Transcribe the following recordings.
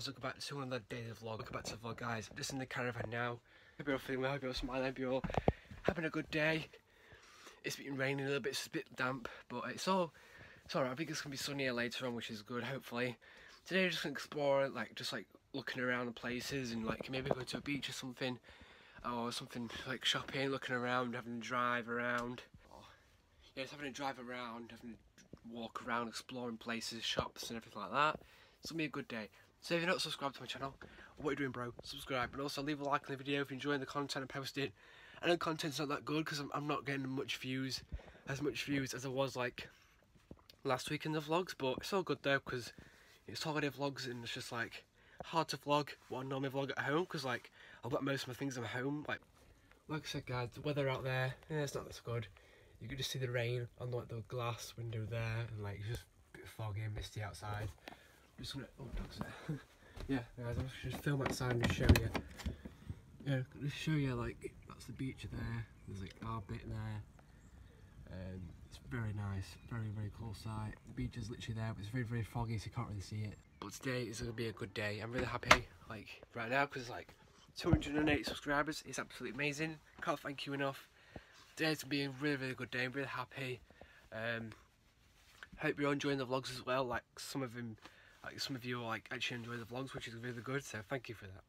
guys, welcome back to another daily vlog. Welcome back to the vlog guys. I'm just in the caravan now. Hope you're feeling well, hope you're smiling, hope you're having a good day. It's been raining a little bit, it's a bit damp, but it's all it's alright. I think it's gonna be sunnier later on, which is good, hopefully. Today we're just gonna explore like just like looking around the places and like maybe go to a beach or something. Or something like shopping, looking around, having a drive around. Yeah, just having a drive around, having a walk around, exploring places, shops and everything like that. It's gonna be a good day. So if you're not subscribed to my channel, what are you doing bro? Subscribe and also leave a like on the video if you're enjoying the content I'm posting. I know content's not that good because I'm, I'm not getting much views, as much views as I was like last week in the vlogs, but it's all good though because it's holiday vlogs and it's just like hard to vlog what I normally vlog at home because like I've got most of my things at home. Like like I said guys, the weather out there, yeah, it's not that good. You can just see the rain on like the glass window there and like just a bit foggy and misty outside just gonna oh dogs there. yeah, guys, I'll just film outside and just show you. Yeah, just show you like that's the beach there. There's like our bit there. Um, it's very nice, very very cool sight. The beach is literally there, but it's very very foggy, so you can't really see it. But today is gonna be a good day. I'm really happy, like right now, because like 208 subscribers. It's absolutely amazing. Can't thank you enough. Today's gonna be a really really good day. I'm really happy. Um, hope you're enjoying the vlogs as well. Like some of them like some of you like actually enjoy the vlogs which is really good so thank you for that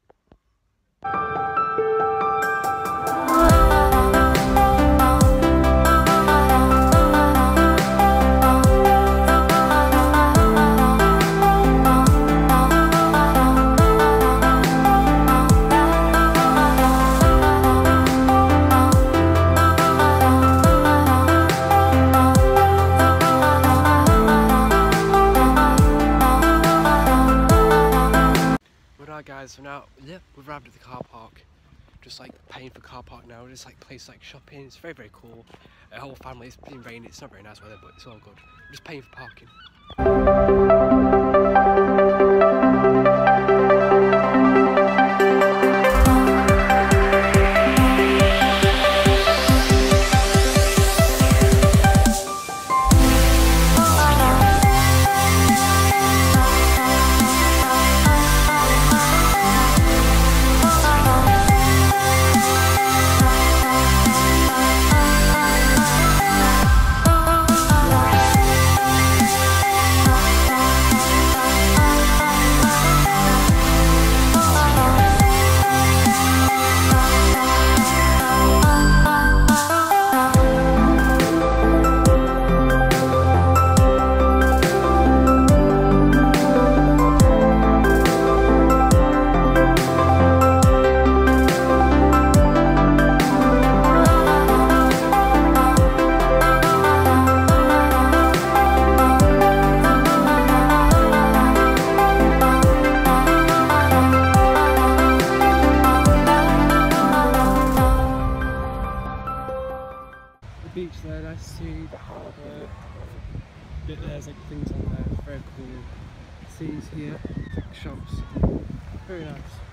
arrived at the car park. Just like paying for car park now, just like place like shopping. It's very very cool. A whole family. It's been raining. It's not very nice weather, but it's all good. just paying for parking. Beach there, to see. Uh, bit there's like things on there, very cool. Scenes here, shops, very nice.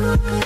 Oh, oh, oh,